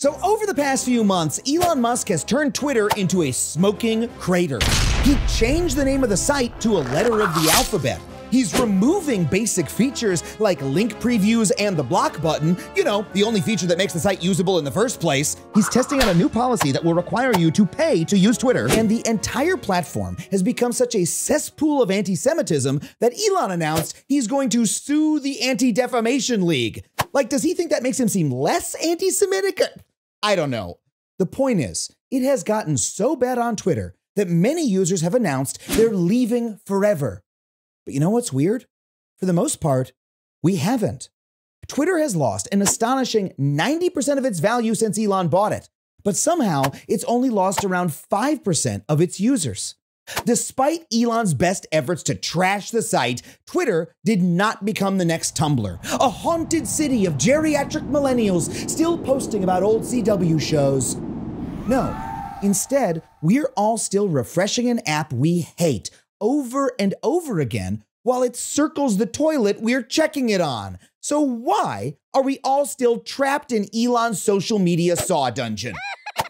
So, over the past few months, Elon Musk has turned Twitter into a smoking crater. He changed the name of the site to a letter of the alphabet. He's removing basic features like link previews and the block button, you know, the only feature that makes the site usable in the first place. He's testing out a new policy that will require you to pay to use Twitter. And the entire platform has become such a cesspool of anti Semitism that Elon announced he's going to sue the Anti Defamation League. Like, does he think that makes him seem less anti Semitic? I don't know. The point is, it has gotten so bad on Twitter that many users have announced they're leaving forever. But you know what's weird? For the most part, we haven't. Twitter has lost an astonishing 90% of its value since Elon bought it, but somehow it's only lost around 5% of its users. Despite Elon's best efforts to trash the site, Twitter did not become the next Tumblr, a haunted city of geriatric millennials still posting about old CW shows. No, instead, we're all still refreshing an app we hate over and over again while it circles the toilet we're checking it on. So, why are we all still trapped in Elon's social media saw dungeon?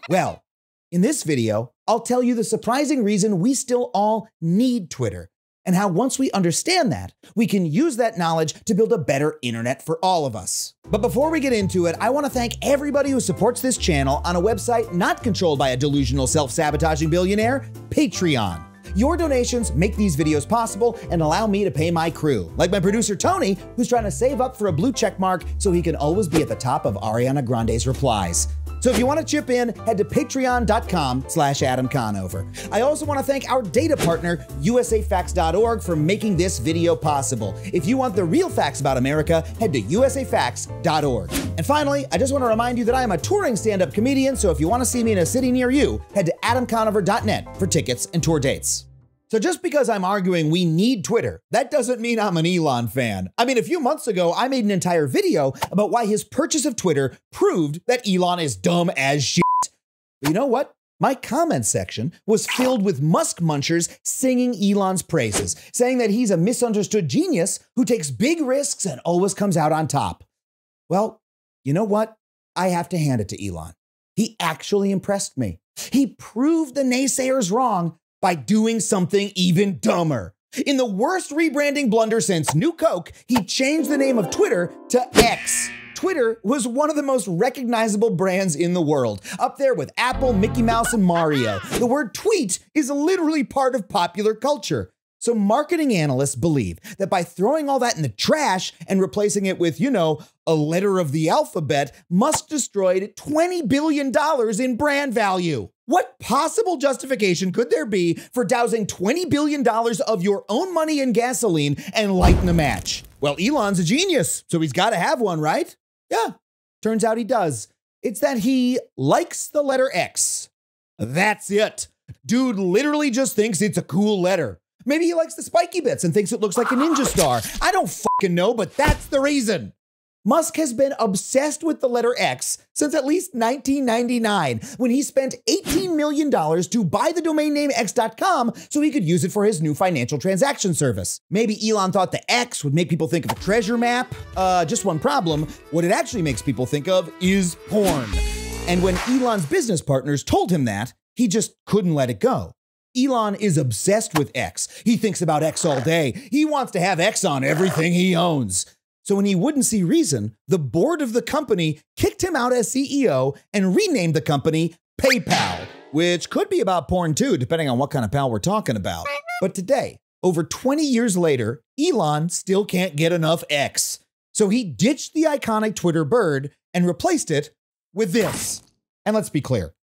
Well, in this video, I'll tell you the surprising reason we still all need Twitter and how once we understand that, we can use that knowledge to build a better internet for all of us. But before we get into it, I want to thank everybody who supports this channel on a website not controlled by a delusional self-sabotaging billionaire, Patreon. Your donations make these videos possible and allow me to pay my crew, like my producer Tony, who's trying to save up for a blue check mark so he can always be at the top of Ariana Grande's replies. So if you want to chip in, head to patreon.com slash Adam Conover. I also want to thank our data partner, usafacts.org, for making this video possible. If you want the real facts about America, head to usafacts.org. And finally, I just want to remind you that I am a touring stand-up comedian, so if you want to see me in a city near you, head to adamconover.net for tickets and tour dates. So just because I'm arguing we need Twitter, that doesn't mean I'm an Elon fan. I mean, a few months ago, I made an entire video about why his purchase of Twitter proved that Elon is dumb as shit. But you know what? My comment section was filled with Musk munchers singing Elon's praises, saying that he's a misunderstood genius who takes big risks and always comes out on top. Well, you know what? I have to hand it to Elon. He actually impressed me. He proved the naysayers wrong by doing something even dumber. In the worst rebranding blunder since New Coke, he changed the name of Twitter to X. Twitter was one of the most recognizable brands in the world, up there with Apple, Mickey Mouse, and Mario. The word tweet is literally part of popular culture. So, marketing analysts believe that by throwing all that in the trash and replacing it with, you know, a letter of the alphabet, Musk destroyed $20 billion in brand value. What possible justification could there be for dousing $20 billion of your own money in gasoline and lighting a match? Well, Elon's a genius, so he's got to have one, right? Yeah, turns out he does. It's that he likes the letter X. That's it. Dude literally just thinks it's a cool letter. Maybe he likes the spiky bits and thinks it looks like a ninja star. I don't fucking know, but that's the reason. Musk has been obsessed with the letter X since at least 1999, when he spent $18 million to buy the domain name X.com so he could use it for his new financial transaction service. Maybe Elon thought the X would make people think of a treasure map. Uh, just one problem what it actually makes people think of is porn. And when Elon's business partners told him that, he just couldn't let it go. Elon is obsessed with X. He thinks about X all day. He wants to have X on everything he owns. So when he wouldn't see reason, the board of the company kicked him out as CEO and renamed the company PayPal, which could be about porn too, depending on what kind of pal we're talking about. But today, over 20 years later, Elon still can't get enough X. So he ditched the iconic Twitter bird and replaced it with this. And let's be clear,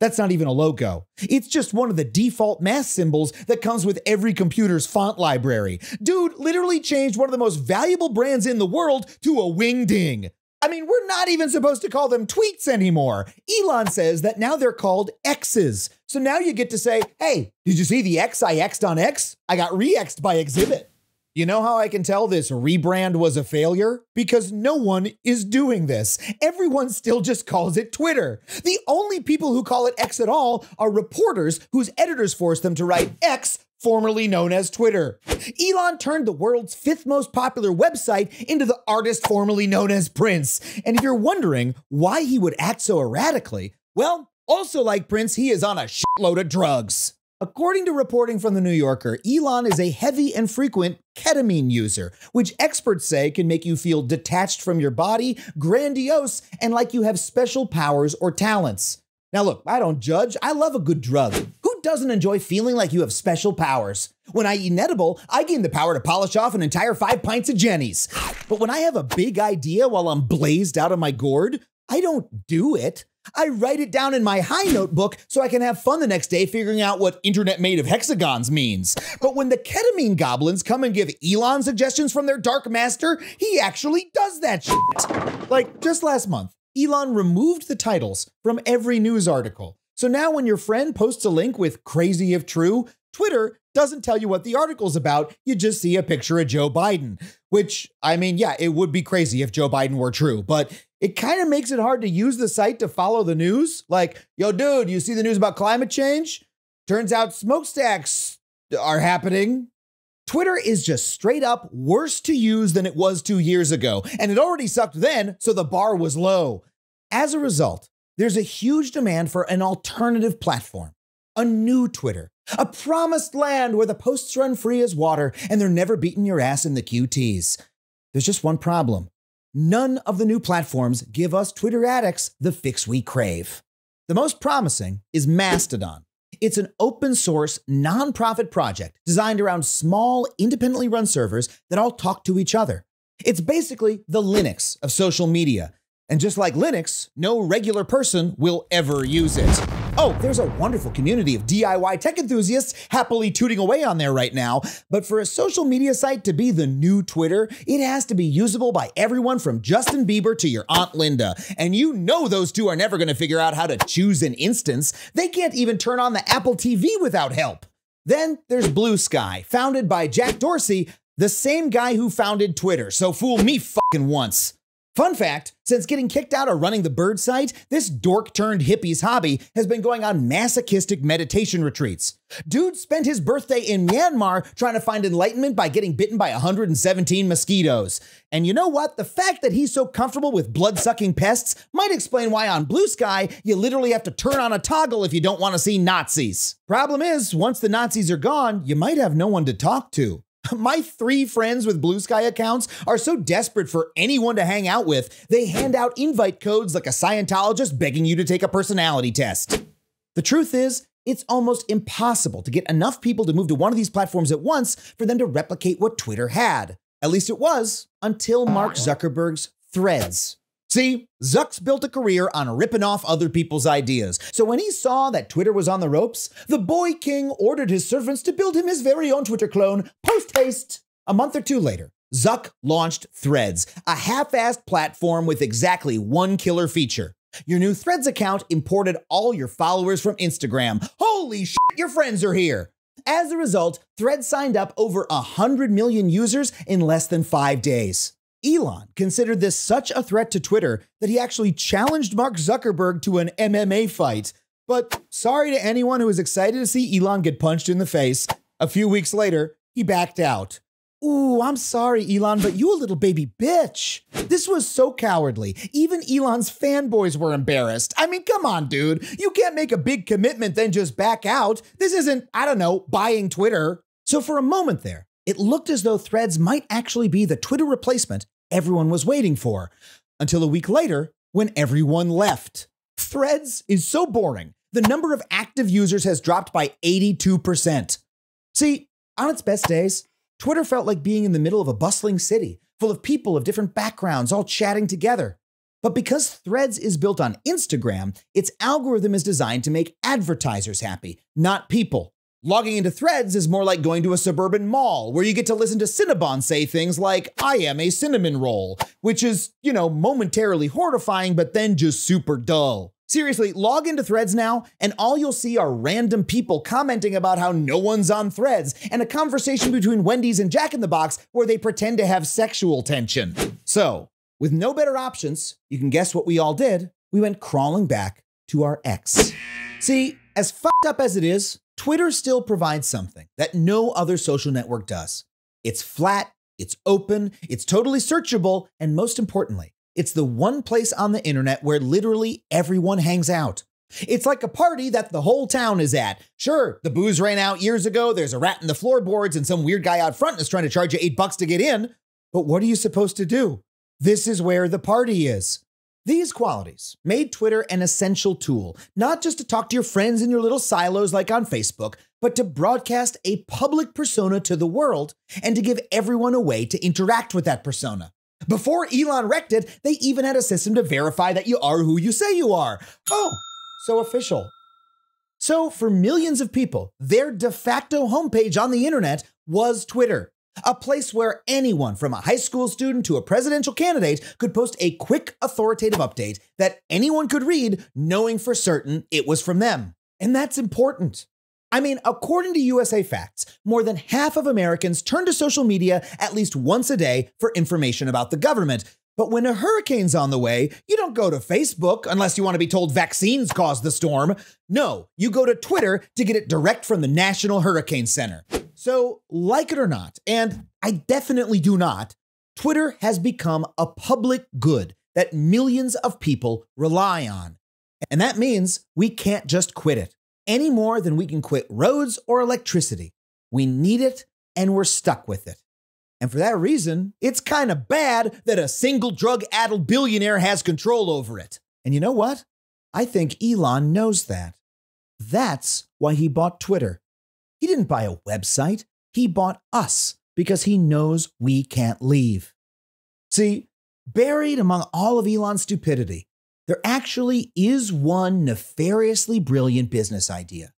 that's not even a logo. It's just one of the default math symbols that comes with every computer's font library. Dude literally changed one of the most valuable brands in the world to a wingding. I mean, we're not even supposed to call them tweets anymore. Elon says that now they're called X's. So now you get to say, hey, did you see the X I X'd on X? I got re-X'd by Xzibit. You know how I can tell this rebrand was a failure? Because no one is doing this. Everyone still just calls it Twitter. The only people who call it X at all are reporters whose editors force them to write X formerly known as Twitter. Elon turned the world's fifth most popular website into the artist formerly known as Prince. And if you're wondering why he would act so erratically, well, also like Prince, he is on a shitload of drugs. According to reporting from The New Yorker, Elon is a heavy and frequent ketamine user, which experts say can make you feel detached from your body, grandiose, and like you have special powers or talents. Now, look, I don't judge. I love a good drug. Who doesn't enjoy feeling like you have special powers? When I eat an edible, I gain the power to polish off an entire five pints of Jeni's. But when I have a big idea while I'm blazed out of my gourd, I don't do it. I write it down in my high notebook so I can have fun the next day figuring out what internet made of hexagons means. But when the ketamine goblins come and give Elon suggestions from their dark master, he actually does that shit. Like just last month, Elon removed the titles from every news article. So now when your friend posts a link with crazy if true, Twitter doesn't tell you what the article's about. You just see a picture of Joe Biden, which, I mean, yeah, it would be crazy if Joe Biden were true, but it kind of makes it hard to use the site to follow the news. Like, yo, dude, you see the news about climate change? Turns out smokestacks are happening. Twitter is just straight up worse to use than it was two years ago, and it already sucked then, so the bar was low. As a result, there's a huge demand for an alternative platform, a new Twitter, a promised land where the posts run free as water and they're never beating your ass in the QTs. There's just one problem. None of the new platforms give us Twitter addicts the fix we crave. The most promising is Mastodon. It's an open source, nonprofit project designed around small, independently run servers that all talk to each other. It's basically the Linux of social media. And just like Linux, no regular person will ever use it. Oh, there's a wonderful community of DIY tech enthusiasts happily tooting away on there right now. But for a social media site to be the new Twitter, it has to be usable by everyone from Justin Bieber to your Aunt Linda. And you know those two are never going to figure out how to choose an instance. They can't even turn on the Apple TV without help. Then there's Bluesky, founded by Jack Dorsey, the same guy who founded Twitter. So fool me fucking once. Fun fact since getting kicked out of running the bird site, this dork turned hippie's hobby has been going on masochistic meditation retreats. Dude spent his birthday in Myanmar trying to find enlightenment by getting bitten by 117 mosquitoes. And you know what? The fact that he's so comfortable with blood sucking pests might explain why on Bluesky, you literally have to turn on a toggle if you don't want to see Nazis. Problem is, once the Nazis are gone, you might have no one to talk to. My three friends with Bluesky accounts are so desperate for anyone to hang out with, they hand out invite codes like a Scientologist begging you to take a personality test. The truth is, it's almost impossible to get enough people to move to one of these platforms at once for them to replicate what Twitter had. At least it was until Mark Zuckerberg's Threads. See, Zucks built a career on ripping off other people's ideas. So when he saw that Twitter was on the ropes, the boy king ordered his servants to build him his very own Twitter clone, post haste. A month or two later, Zuck launched Threads, a half assed platform with exactly one killer feature. Your new Threads account imported all your followers from Instagram. Holy shit, your friends are here! As a result, Threads signed up over 100 million users in less than five days. Elon considered this such a threat to Twitter that he actually challenged Mark Zuckerberg to an MMA fight. But sorry to anyone who was excited to see Elon get punched in the face. A few weeks later, he backed out. Ooh, I'm sorry, Elon, but you a little baby bitch. This was so cowardly. Even Elon's fanboys were embarrassed. I mean, come on, dude. You can't make a big commitment, then just back out. This isn't, I don't know, buying Twitter. So for a moment there, it looked as though Threads might actually be the Twitter replacement everyone was waiting for, until a week later when everyone left. Threads is so boring. The number of active users has dropped by 82%. See, on its best days, Twitter felt like being in the middle of a bustling city, full of people of different backgrounds all chatting together. But because Threads is built on Instagram, its algorithm is designed to make advertisers happy, not people. Logging into threads is more like going to a suburban mall where you get to listen to Cinnabon say things like, I am a cinnamon roll, which is, you know, momentarily horrifying, but then just super dull. Seriously, log into threads now, and all you'll see are random people commenting about how no one's on threads, and a conversation between Wendy's and Jack in the Box where they pretend to have sexual tension. So, with no better options, you can guess what we all did. We went crawling back to our ex. See, as fucked up as it is, Twitter still provides something that no other social network does. It's flat, it's open, it's totally searchable, and most importantly, it's the one place on the internet where literally everyone hangs out. It's like a party that the whole town is at. Sure, the booze ran out years ago, there's a rat in the floorboards, and some weird guy out front is trying to charge you eight bucks to get in. But what are you supposed to do? This is where the party is. These qualities made Twitter an essential tool, not just to talk to your friends in your little silos like on Facebook, but to broadcast a public persona to the world and to give everyone a way to interact with that persona. Before Elon wrecked it, they even had a system to verify that you are who you say you are. Oh, so official. So, for millions of people, their de facto homepage on the internet was Twitter, a place where anyone from a high school student to a presidential candidate could post a quick, authoritative update that anyone could read, knowing for certain it was from them. And that's important. I mean, according to USA Facts, more than half of Americans turn to social media at least once a day for information about the government, but when a hurricane's on the way, you don't go to Facebook unless you want to be told vaccines caused the storm. No, you go to Twitter to get it direct from the National Hurricane Center. So, like it or not, and I definitely do not, Twitter has become a public good that millions of people rely on. And that means we can't just quit it any more than we can quit roads or electricity. We need it and we're stuck with it. And for that reason, it's kind of bad that a single drug addled billionaire has control over it. And you know what? I think Elon knows that. That's why he bought Twitter. He didn't buy a website, he bought us because he knows we can't leave. See, buried among all of Elon's stupidity, there actually is one nefariously brilliant business idea.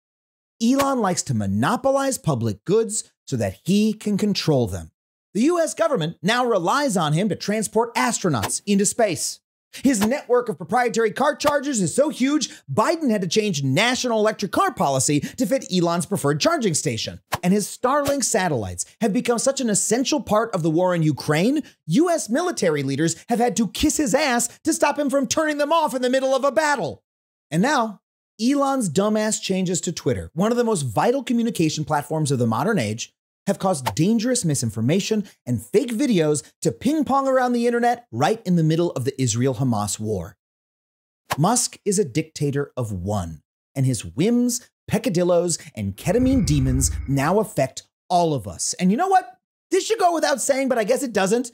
Elon likes to monopolize public goods so that he can control them. The US government now relies on him to transport astronauts into space. His network of proprietary car chargers is so huge, Biden had to change national electric car policy to fit Elon's preferred charging station. And his Starlink satellites have become such an essential part of the war in Ukraine, US military leaders have had to kiss his ass to stop him from turning them off in the middle of a battle. And now, Elon's dumbass changes to Twitter, one of the most vital communication platforms of the modern age, have caused dangerous misinformation and fake videos to ping pong around the internet right in the middle of the Israel Hamas war. Musk is a dictator of one, and his whims, peccadillos, and ketamine demons now affect all of us. And you know what? This should go without saying, but I guess it doesn't.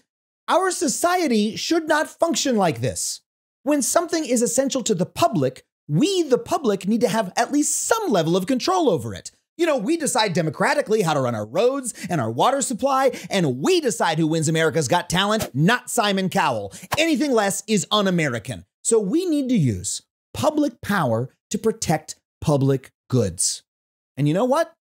Our society should not function like this. When something is essential to the public, we, the public, need to have at least some level of control over it. You know, we decide democratically how to run our roads and our water supply, and we decide who wins America's Got Talent, not Simon Cowell. Anything less is un American. So we need to use public power to protect public goods. And you know what?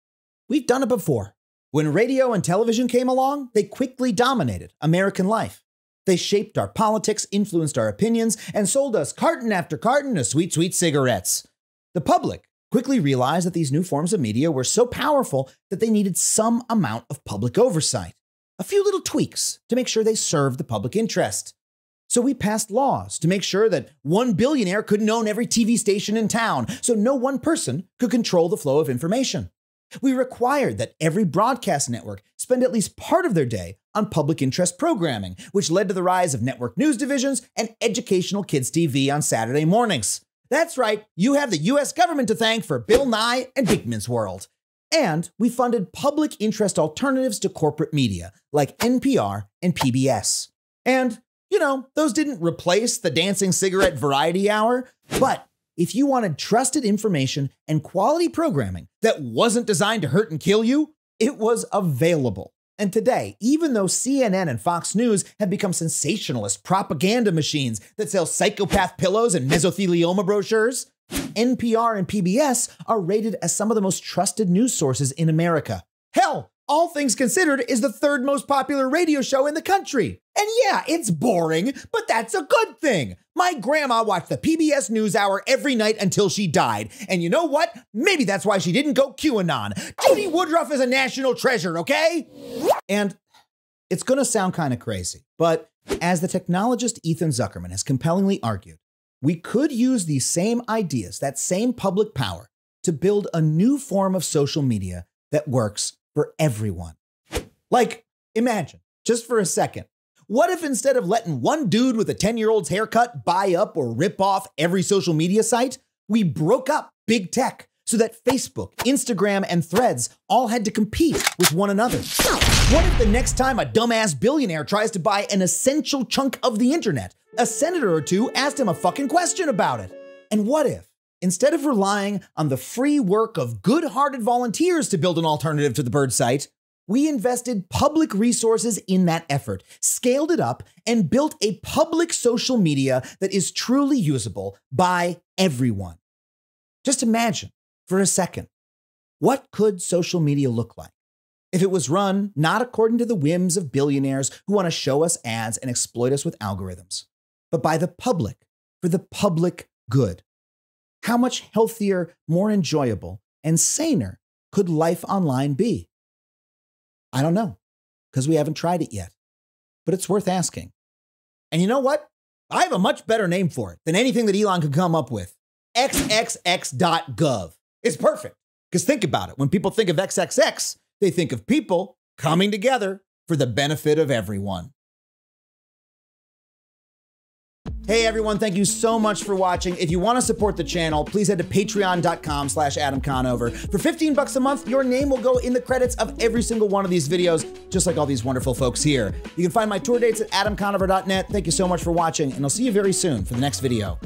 We've done it before. When radio and television came along, they quickly dominated American life. They shaped our politics, influenced our opinions, and sold us carton after carton of sweet, sweet cigarettes. The public quickly realized that these new forms of media were so powerful that they needed some amount of public oversight, a few little tweaks to make sure they served the public interest. So we passed laws to make sure that one billionaire couldn't own every TV station in town, so no one person could control the flow of information. We required that every broadcast network spend at least part of their day on public interest programming, which led to the rise of network news divisions and educational kids' TV on Saturday mornings. That's right, you have the US government to thank for Bill Nye and Beakman's World. And we funded public interest alternatives to corporate media, like NPR and PBS. And, you know, those didn't replace the dancing cigarette variety hour, but if you wanted trusted information and quality programming that wasn't designed to hurt and kill you, it was available. And today, even though CNN and Fox News have become sensationalist propaganda machines that sell psychopath pillows and mesothelioma brochures, NPR and PBS are rated as some of the most trusted news sources in America. Hell, all Things Considered is the third most popular radio show in the country. And yeah, it's boring, but that's a good thing. My grandma watched the PBS NewsHour every night until she died. And you know what? Maybe that's why she didn't go QAnon. Judy Woodruff is a national treasure, okay? And it's gonna sound kind of crazy, but as the technologist Ethan Zuckerman has compellingly argued, we could use these same ideas, that same public power, to build a new form of social media that works for everyone. Like, imagine, just for a second, what if instead of letting one dude with a 10 year old's haircut buy up or rip off every social media site, we broke up big tech so that Facebook, Instagram, and Threads all had to compete with one another? What if the next time a dumbass billionaire tries to buy an essential chunk of the internet, a senator or two asked him a fucking question about it? And what if, instead of relying on the free work of good hearted volunteers to build an alternative to the bird site, we invested public resources in that effort, scaled it up, and built a public social media that is truly usable by everyone. Just imagine for a second what could social media look like if it was run not according to the whims of billionaires who want to show us ads and exploit us with algorithms, but by the public for the public good? How much healthier, more enjoyable, and saner could life online be? I don't know, because we haven't tried it yet, but it's worth asking. And you know what? I have a much better name for it than anything that Elon could come up with xxx.gov. It's perfect. Because think about it when people think of XXX, they think of people coming together for the benefit of everyone. Hey everyone, thank you so much for watching. If you want to support the channel, please head to patreon.com slash Adam Conover. For 15 bucks a month, your name will go in the credits of every single one of these videos, just like all these wonderful folks here. You can find my tour dates at adamconover.net. Thank you so much for watching, and I'll see you very soon for the next video.